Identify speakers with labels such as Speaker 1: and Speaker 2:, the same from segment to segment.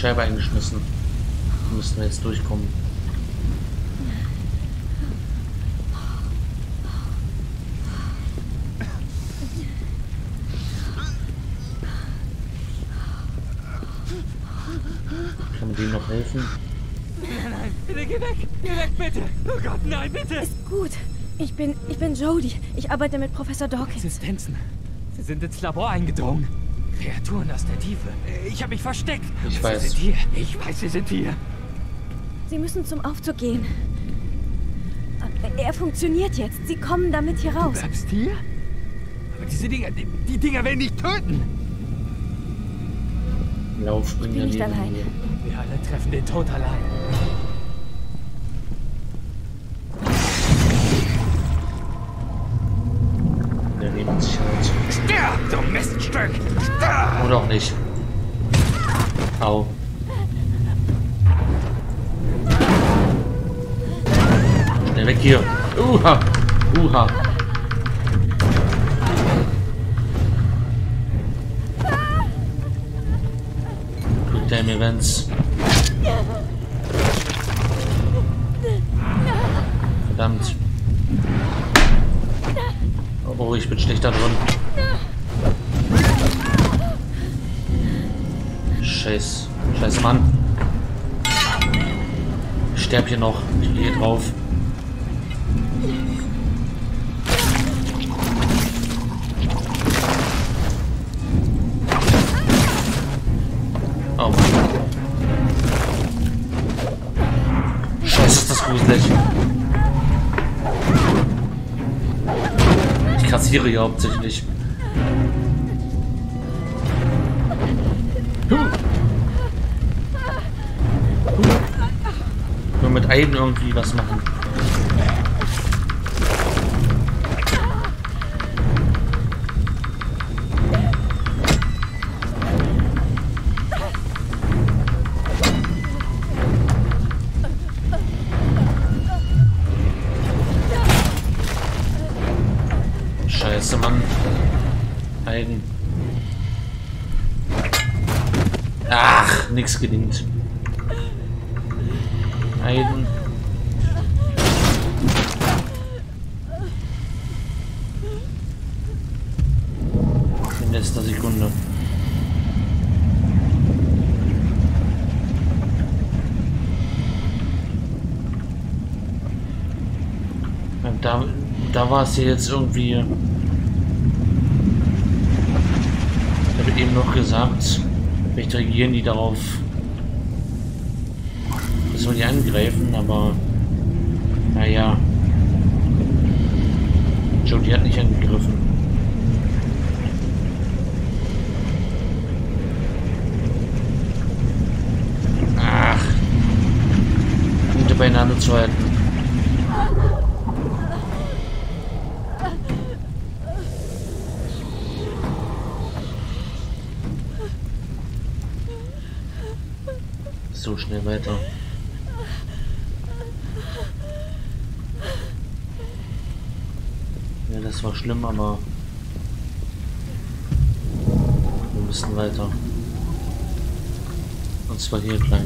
Speaker 1: Scheibe eingeschmissen. Müssen wir jetzt durchkommen. Kann man dem noch helfen?
Speaker 2: Nein, nein, bitte geh weg! Geh weg, bitte! Oh Gott, nein, bitte!
Speaker 3: Ist gut. Ich bin, ich bin Jodie. Ich arbeite mit Professor Dawkins.
Speaker 2: Existenzen. Sie sind ins Labor eingedrungen. Kreaturen aus der Tiefe. Ich habe mich versteckt.
Speaker 1: Ich
Speaker 2: sie
Speaker 1: weiß.
Speaker 2: sind hier. Ich weiß, sie sind hier.
Speaker 3: Sie müssen zum Aufzug gehen. Er funktioniert jetzt. Sie kommen damit hier raus.
Speaker 2: Bleibst hier? Aber diese Dinger, die, die Dinger werden dich töten.
Speaker 1: Lauf, bring
Speaker 3: bin
Speaker 1: ja
Speaker 3: nicht allein.
Speaker 2: Wir alle treffen den Tod allein.
Speaker 1: Oder auch nicht. Au. Schnell weg hier. Uha. Uha. Quick Time Events. Verdammt. Oh, ich bin schlecht da drin. Scheiß. Scheiß Mann. Ich sterb hier noch. Ich gehe drauf. Oh. Scheiße, ist das gruselig. Ich kassiere hier hauptsächlich. Nur mit einem irgendwie was machen. Letzter Sekunde. Und Da, da war es jetzt irgendwie. Ich habe eben noch gesagt, vielleicht reagieren die darauf, dass wir die angreifen, aber naja. Jodie hat nicht angegriffen. Ach. Punkte beieinander zu halten. So schnell weiter. Ja, das war schlimm, aber wir müssen weiter. Und zwar hier entlang.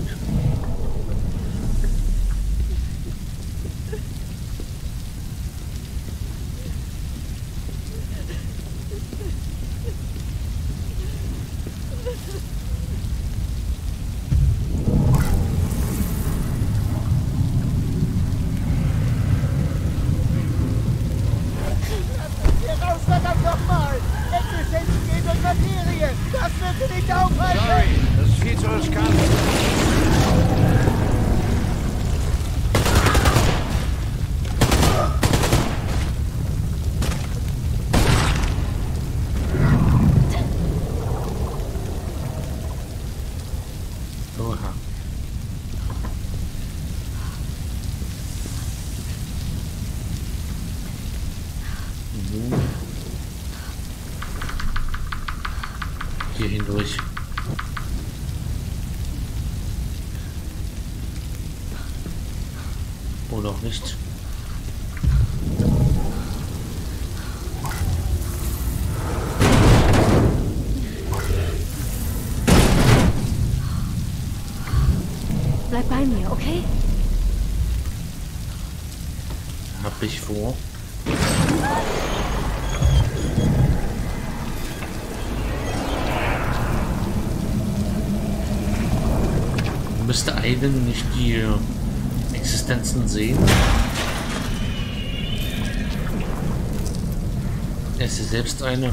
Speaker 4: hier
Speaker 1: hindurch. Oder auch nicht.
Speaker 3: Bleib bei mir, okay?
Speaker 1: Hab ich vor. Aiden nicht die Existenzen sehen? Er ist ja selbst eine.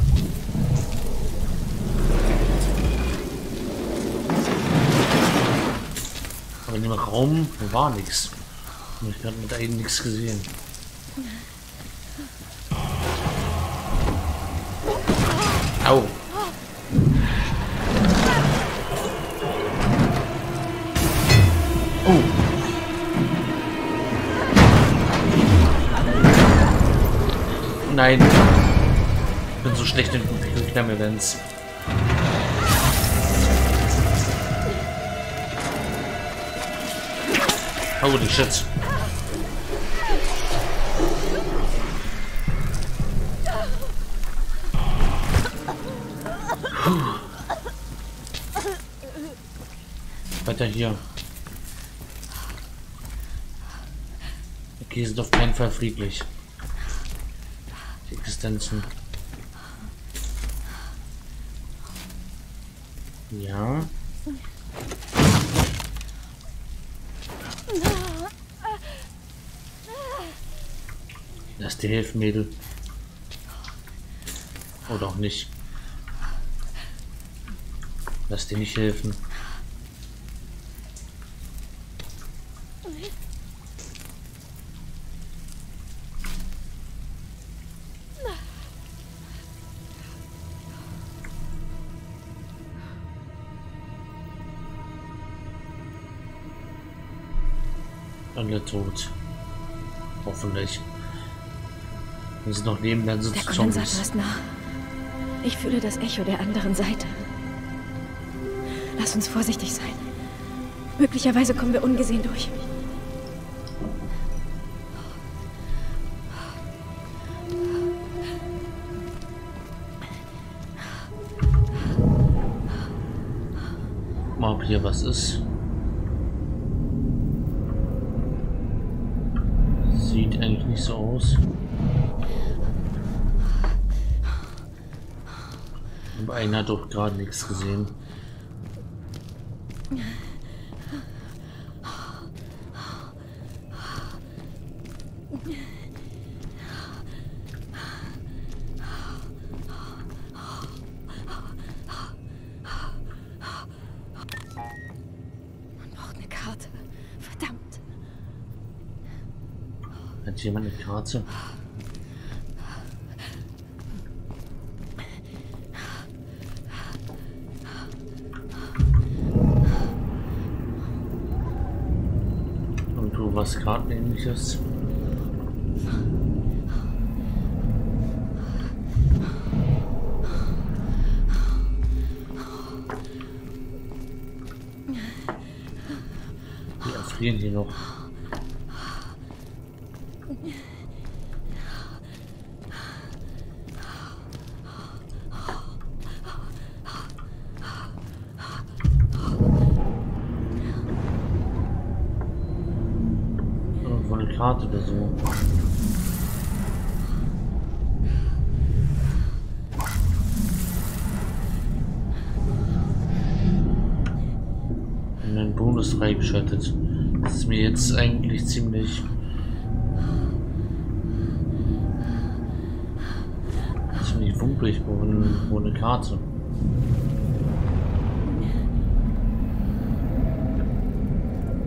Speaker 1: Aber in dem Raum war nichts. Ich habe mit Aiden nichts gesehen. Au. Oh. Nein. Ich bin so schlecht in Klemmerevents. Holy shit. Weiter hier. Okay, sind auf keinen Fall friedlich. Die Existenzen. Ja. Lass dir helfen, Mädel. Oder auch nicht. Lass dir nicht helfen. Alle tot. Hoffentlich. Wenn sie noch leben, dann sind
Speaker 3: Der Kondensator
Speaker 1: Zombies.
Speaker 3: ist nah. Ich fühle das Echo der anderen Seite. Lass uns vorsichtig sein. Möglicherweise kommen wir ungesehen durch.
Speaker 1: Mal, ob hier was ist. Sieht eigentlich nicht so aus. Aber einer hat doch gerade nichts gesehen.
Speaker 3: Man braucht eine Karte. Verdammt.
Speaker 1: Hat jemand eine Karte? Und du was Kartenähnliches? Die erfrieren hier noch. Irgendwo eine Karte oder so. Und einen Bonus freigeschaltet. Das ist mir jetzt eigentlich ziemlich. ziemlich wumpelig ohne, ohne Karte.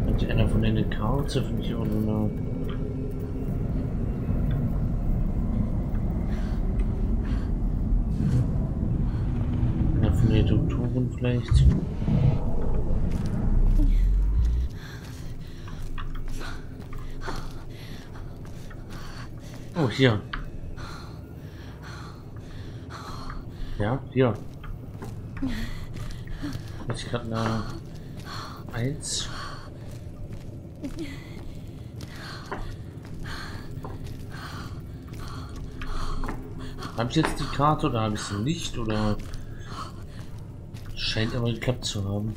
Speaker 1: Hat einer von denen eine Karte, finde ich auch nur eine. Einer von den Vielleicht. Oh, hier. Ja, hier. Hatte ich gerade eine Eins. Habe ich jetzt die Karte oder habe ich sie nicht? Oder scheint aber geklappt zu haben.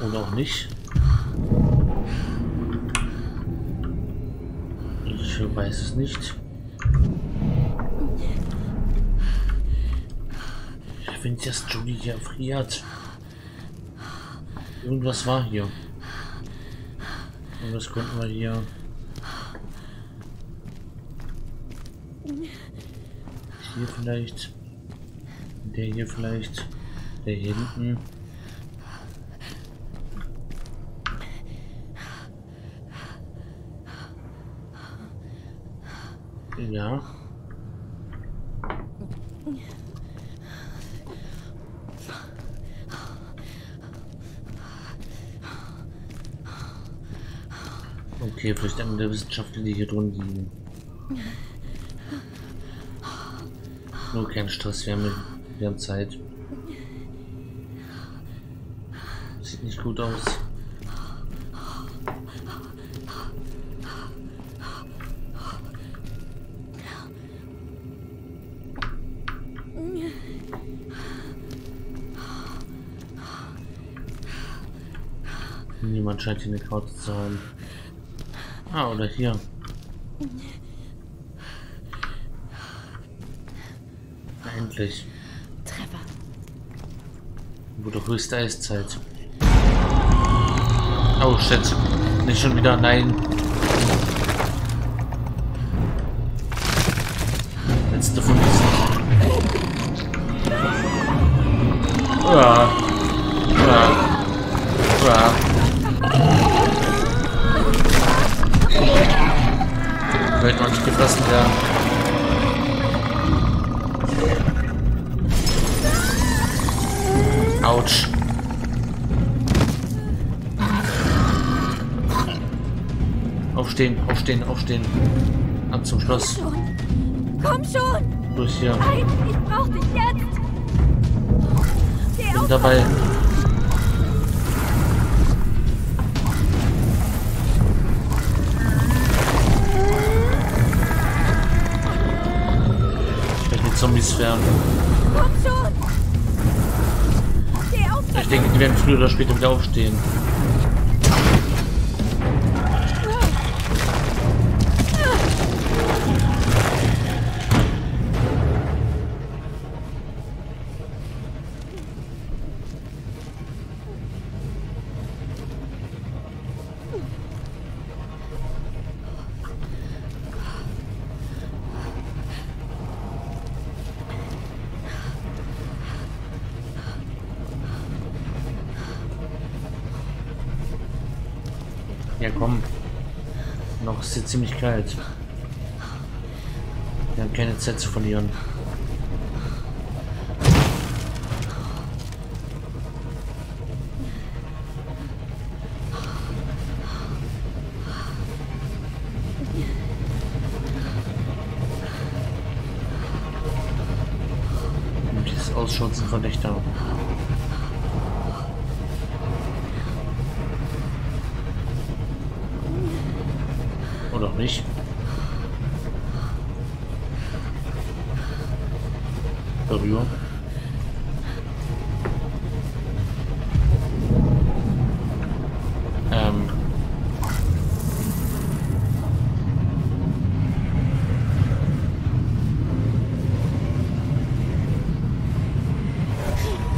Speaker 1: Oder auch nicht. Ich weiß es nicht. Ich finde, dass Julie hier friert. Irgendwas war hier. Und das konnten wir hier. Hier vielleicht. Der hier vielleicht. Der hier hinten. Ja. Okay, vielleicht eine der Wissenschaftler, die hier drin liegen. Nur kein Stress, wir haben, wir haben Zeit. Sieht nicht gut aus. Niemand scheint hier eine Karte zu haben. Ah, oder hier. Endlich.
Speaker 3: Treffer.
Speaker 1: Wurde höchste Eiszeit. Oh shit. Nicht schon wieder, nein. Letzte von diesen. Ja. Ja. Ja. Wird noch nicht gefressen werden. Aufstehen, aufstehen, aufstehen. Ab zum Schloss.
Speaker 3: Schon. Komm schon.
Speaker 1: Durch hier.
Speaker 3: Nein, ich brauch dich jetzt. Geh
Speaker 1: Bin
Speaker 3: auf.
Speaker 1: dabei. Zombies fern?
Speaker 3: Komm schon.
Speaker 1: Ich denke, die werden früher oder später wieder aufstehen. Komm. Noch ist hier ziemlich kalt. Wir haben keine Zeit zu verlieren. Und dieses Ausschaut Darüber. Ähm.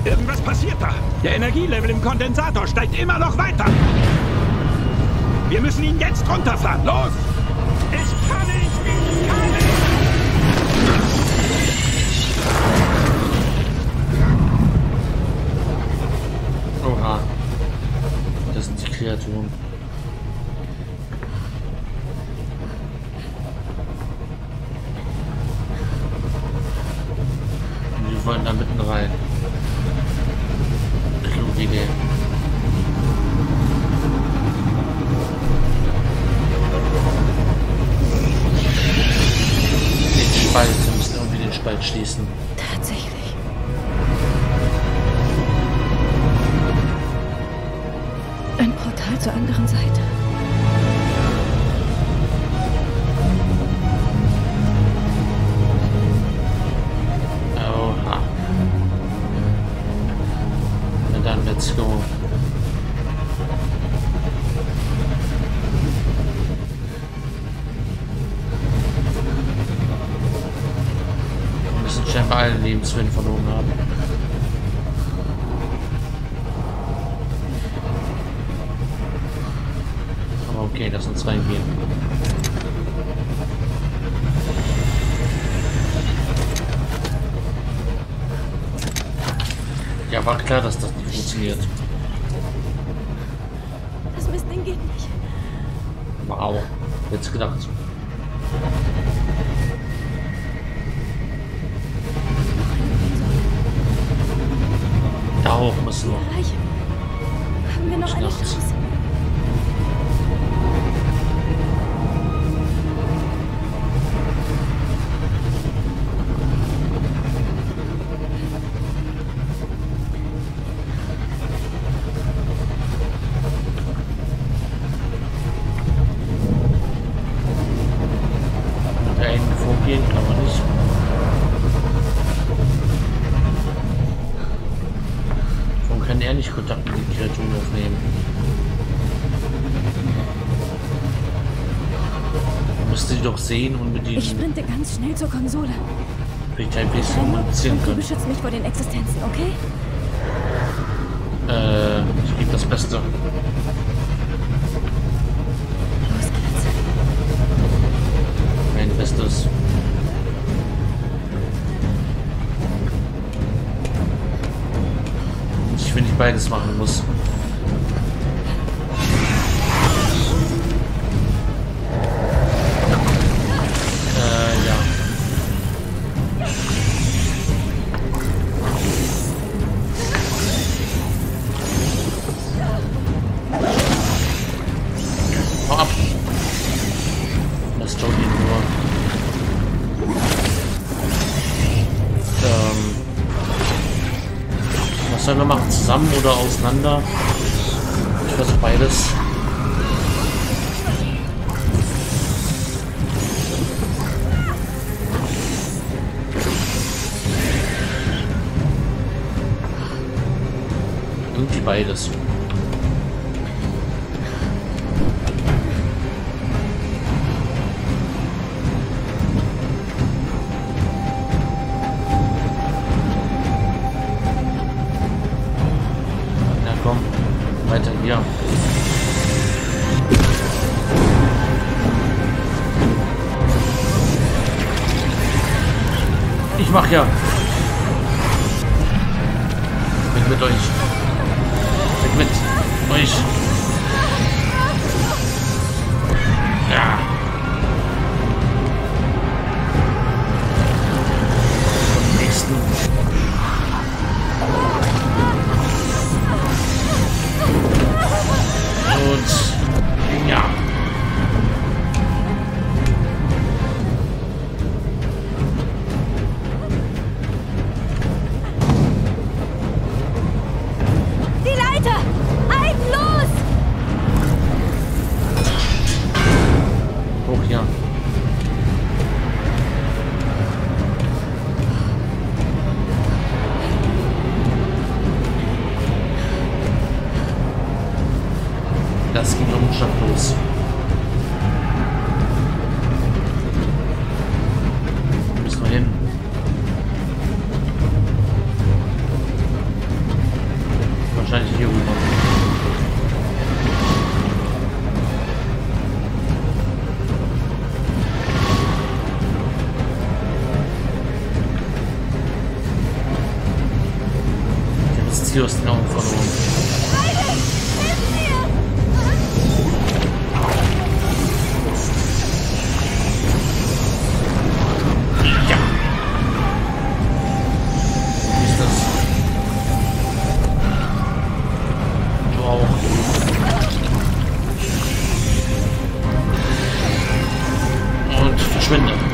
Speaker 5: Irgendwas passiert da. Der Energielevel im Kondensator steigt immer noch weiter. Wir müssen ihn jetzt runterfahren. Los!
Speaker 1: Kreaturen. Und wollen da mitten rein. Kluge Idee. Den Spalt, wir müssen irgendwie den Spalt schließen.
Speaker 3: Zur anderen Seite.
Speaker 1: klar, dass Leben.
Speaker 3: Ich sprinte ganz schnell zur Konsole.
Speaker 1: Ich
Speaker 3: kann
Speaker 1: mich
Speaker 3: so manzieren
Speaker 1: können.
Speaker 3: Beschützt mich vor den Existenzen, okay?
Speaker 1: Äh, ich gebe das Beste.
Speaker 3: Los geht's.
Speaker 1: Mein Bestes. Ich will nicht beides machen muss. auseinander. Ich weiß beides. Irgendwie beides. Trinder.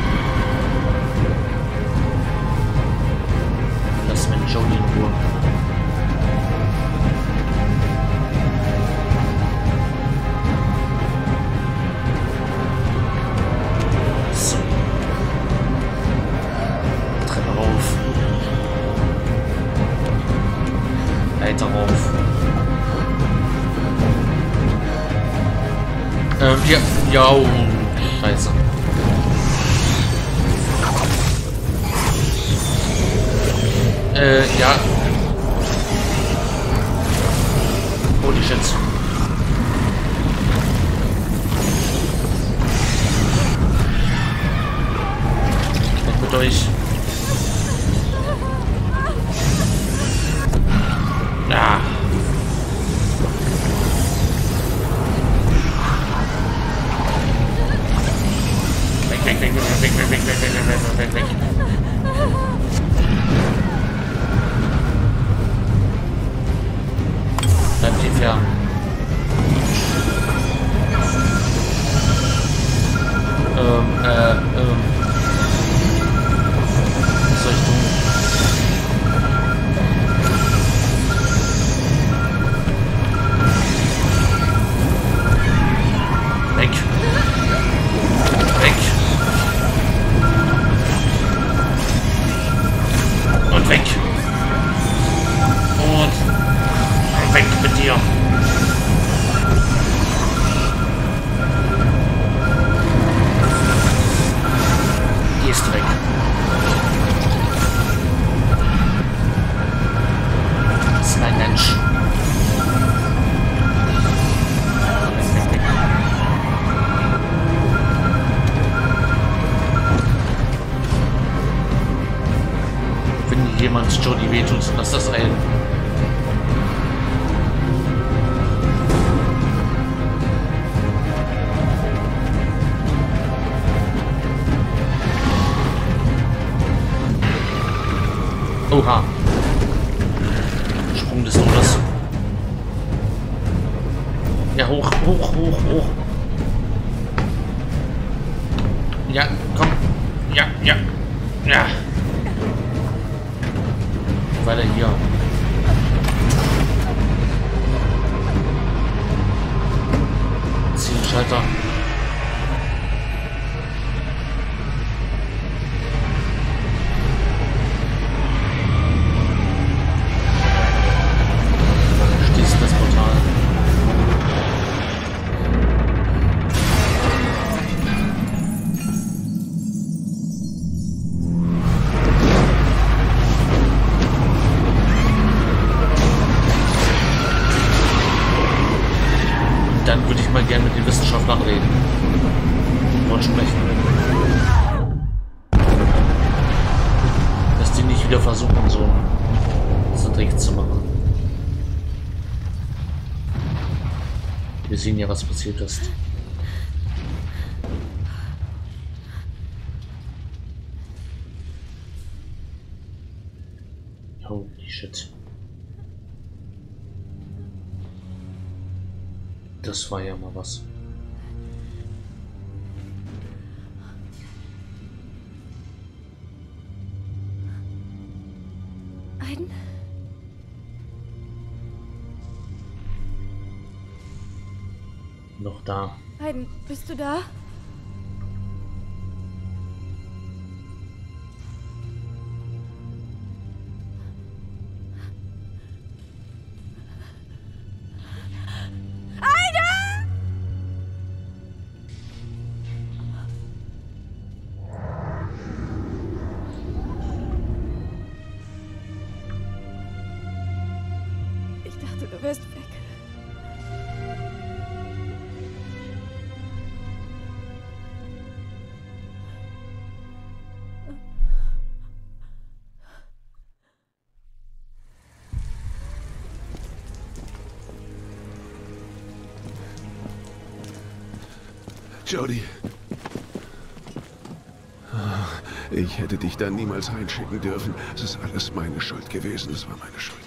Speaker 1: Weg, weg, weg, weg, weg, weg, weg, weg, weg, weg, weg, weg. Bleibt ihr fern. Ähm, äh, jemand Jody wehtut, lass das ein. Oha. Sprung des Todes. Ja, hoch, hoch, hoch, hoch. produziert hast. Holy shit. Das war ja mal was. Da.
Speaker 3: Aiden, bist du da?
Speaker 6: Jody. Ich hätte dich da niemals reinschicken dürfen. Es ist alles meine Schuld gewesen. Es war meine Schuld.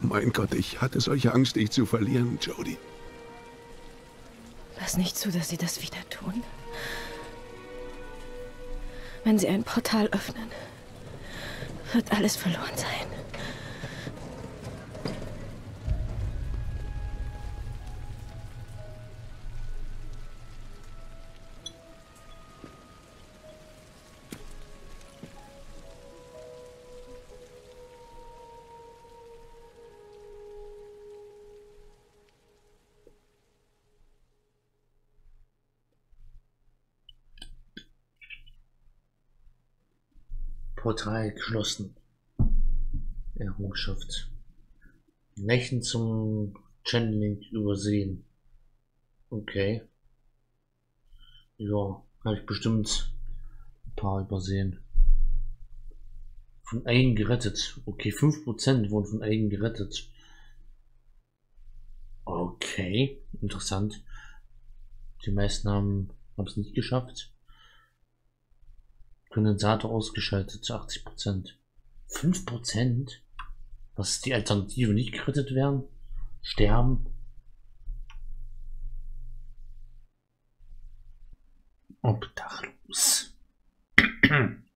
Speaker 6: Mein Gott, ich hatte solche Angst, dich zu verlieren, Jody.
Speaker 3: Lass nicht zu, dass sie das wieder tun. Wenn sie ein Portal öffnen, wird alles verloren sein.
Speaker 1: Portal geschlossen. Errungenschaft. Nächten zum Channeling übersehen. Okay. Ja, habe ich bestimmt ein paar übersehen. Von Eigen gerettet. Okay, 5% wurden von Eigen gerettet. Okay, interessant. Die meisten haben es nicht geschafft. Kondensator ausgeschaltet zu 80%. 5%? Was ist die Alternative? Nicht gerettet werden? Sterben? Obdachlos.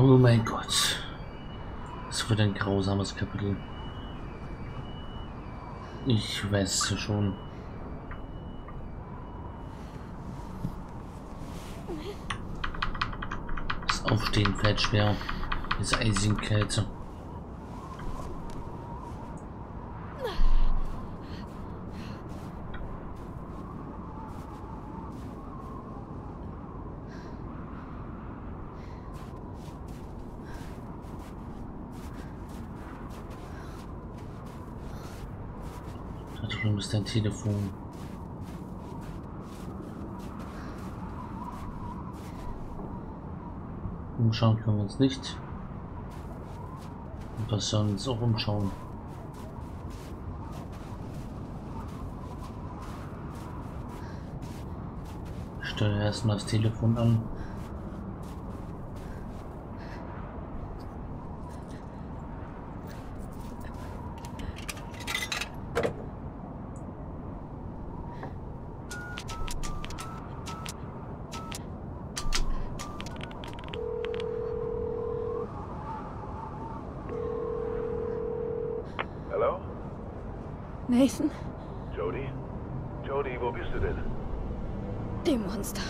Speaker 1: Oh mein Gott. Das wird ein grausames Kapitel. Ich weiß schon. Das Aufstehen fällt schwer. Diese eisigen Kälte. Ist dein Telefon. Umschauen können wir uns nicht. Und was sollen uns auch umschauen? Ich stelle erstmal das Telefon an.
Speaker 6: Hallo?
Speaker 3: Nathan,
Speaker 6: Jody? Jody, wo bist du denn?
Speaker 3: die Monster.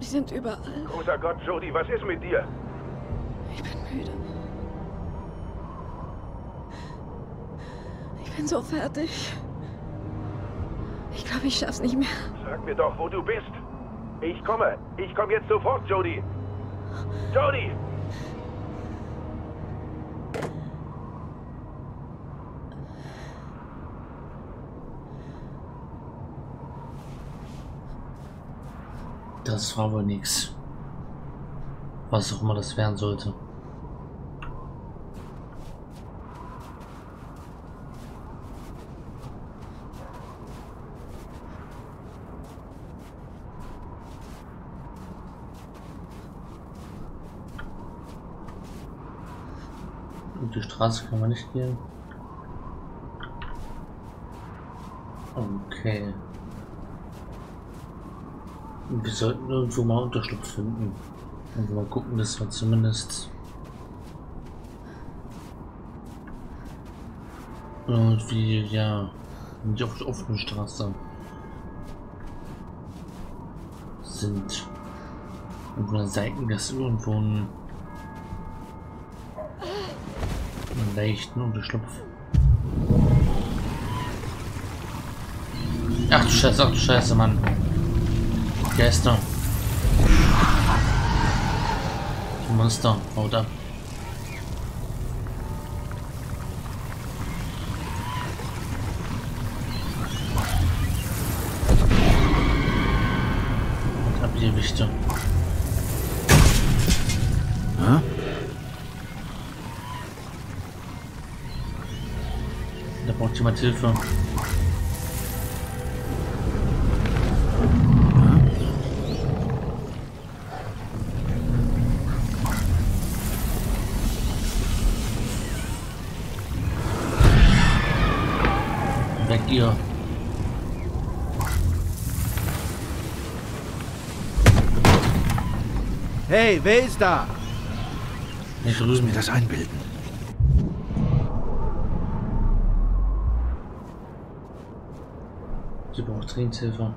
Speaker 3: Die sind überall.
Speaker 6: Großer Gott, Jody, was ist mit dir?
Speaker 3: Ich bin müde. Ich bin so fertig. Ich glaube, ich schaff's nicht mehr.
Speaker 6: Sag mir doch, wo du bist. Ich komme. Ich komme jetzt sofort, Jody. Jody!
Speaker 1: Das war wohl nix. Was auch immer das werden sollte. Und die Straße kann man nicht gehen. Okay. Wir sollten irgendwo mal Unterschlupf finden. Und mal gucken, dass wir zumindest irgendwie, ja, nicht auf der offenen Straße sind. Irgendwo eine Seitengasse, irgendwo ein, einen leichten Unterschlupf. Ach du Scheiße, ach du Scheiße, Mann. Geister. Monster, haut ab. Und ab die Wichte.
Speaker 6: Hä?
Speaker 1: Da braucht jemand Hilfe.
Speaker 7: Wer ist da?
Speaker 1: Ich
Speaker 7: muss mir das einbilden.
Speaker 1: Sie braucht Trainingshilfe.